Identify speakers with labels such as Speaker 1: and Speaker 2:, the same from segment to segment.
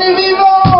Speaker 1: Tony Vivo!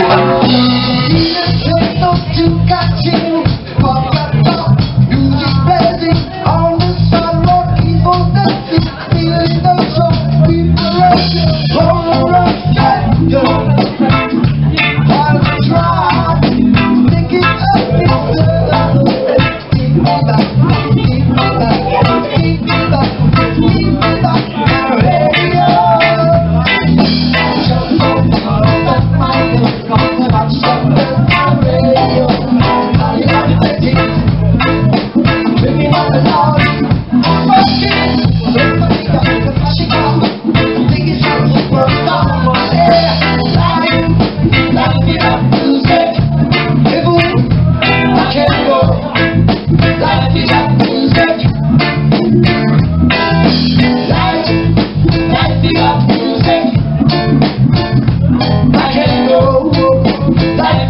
Speaker 1: you.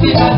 Speaker 1: happy.